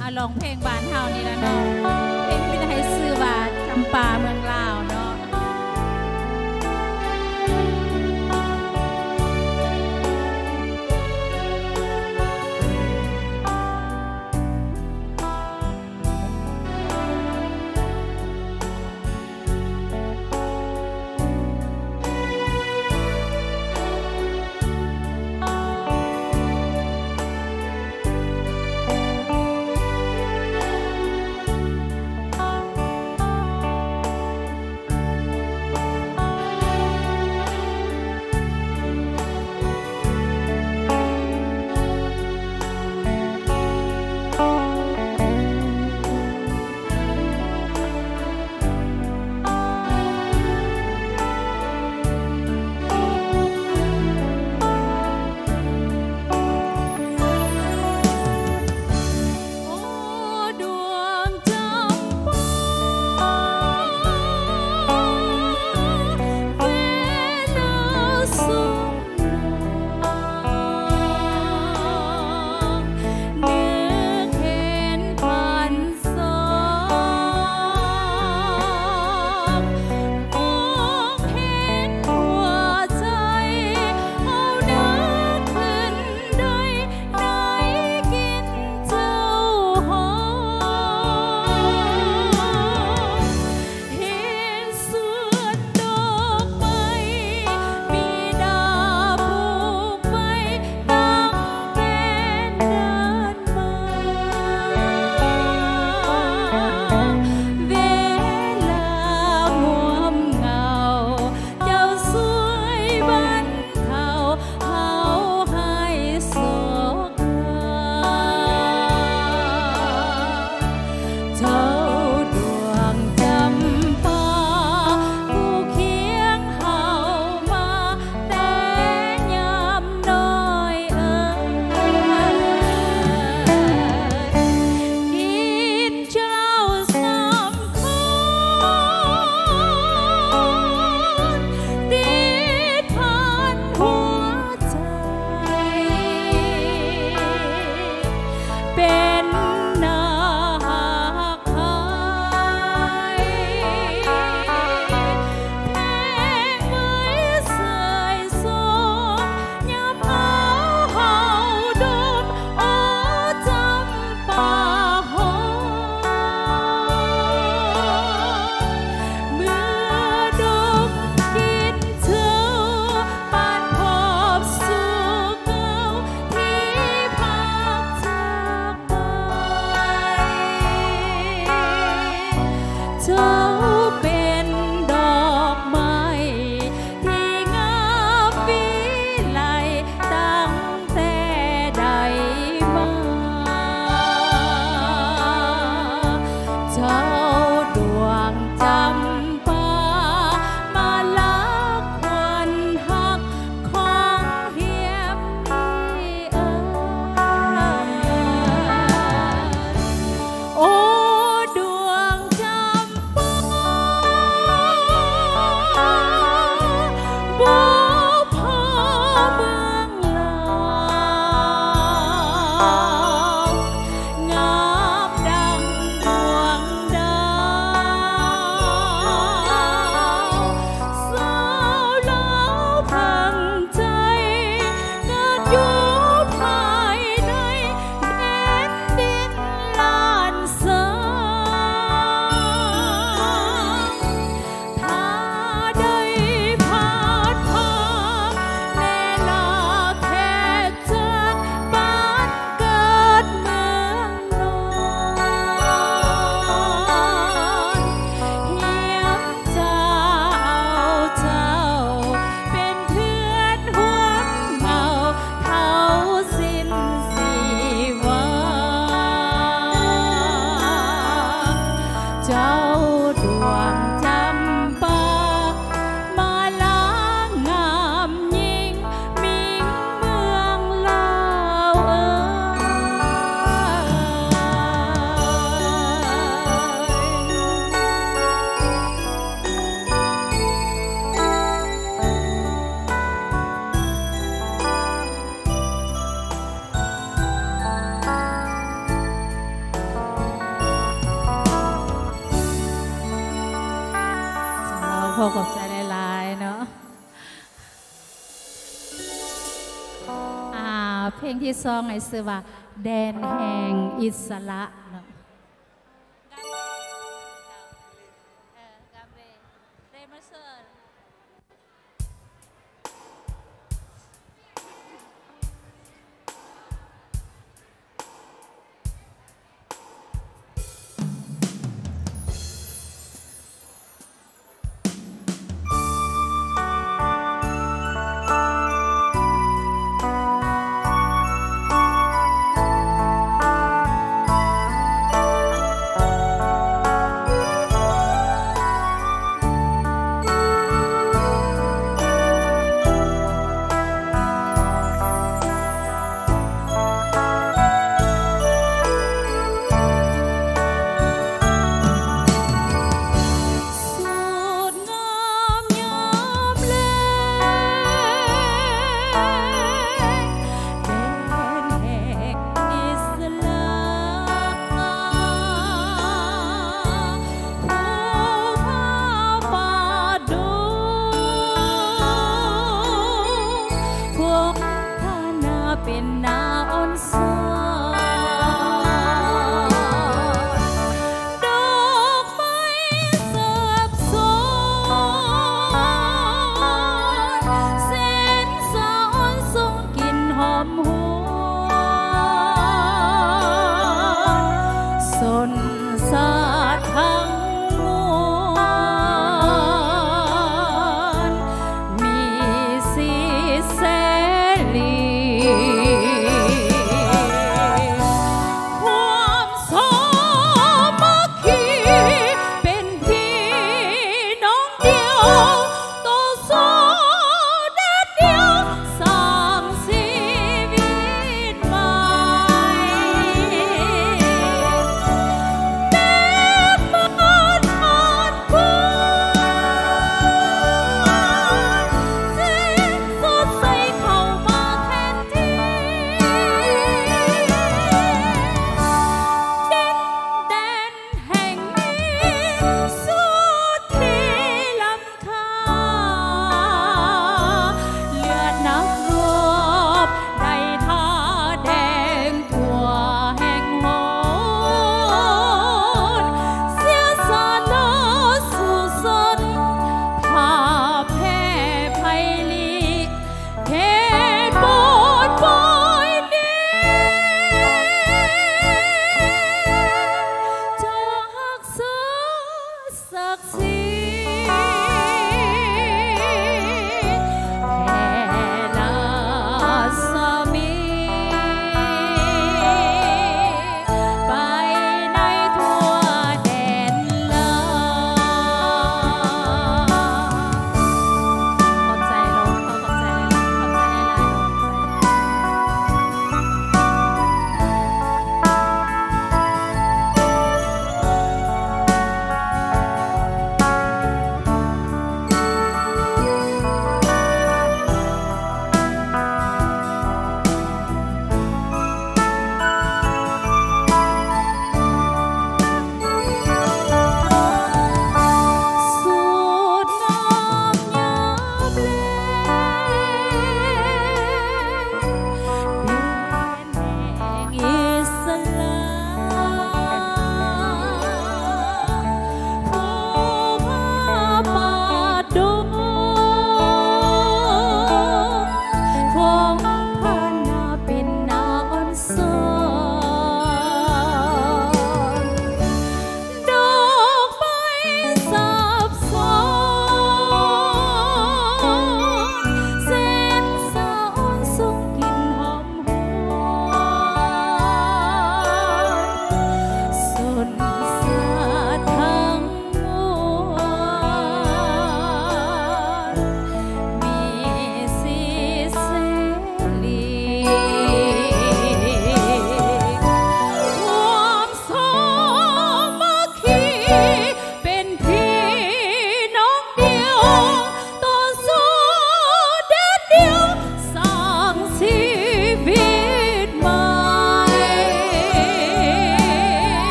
อาลองเพลงบานเฮานี่ละเนาะเพลงเป็นไฮซื้อบาทจำปาเมืองลาว time. 断 อขอบใจหลายๆเนาะอ่าเพลงที่สองไงซือว่า แดนแห่งอิสระเนาะสุ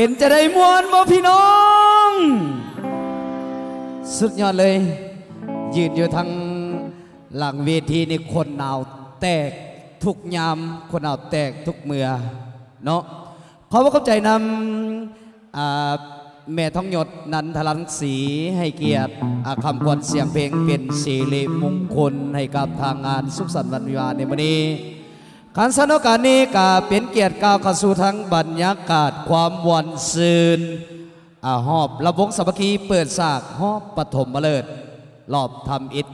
เป็นจะได้มวนบ่พี่น้อง สุดยอดเลย ยืนอยู่ทางหลังเวทีนี่คนหนาวแตกทุกยาม คนหนาวแตกทุกเมื่อเนาะขอว่าเข้าใจนำแม่ท้องหยดนันทลังสีให้เกียรติคำกวนเสียงเพลงเป็นสิริมงคลให้กับทางงานสุขสันต์วันวิวาในวันนี้ ขันสนอกการนี้กาเป็นเกียรติก้าวข้าสู่ทั้งบรรยากาศความวันซืนอาหอบระวงสามัคคีเปิดสากหอบปฐมเลิศรอบทำอิด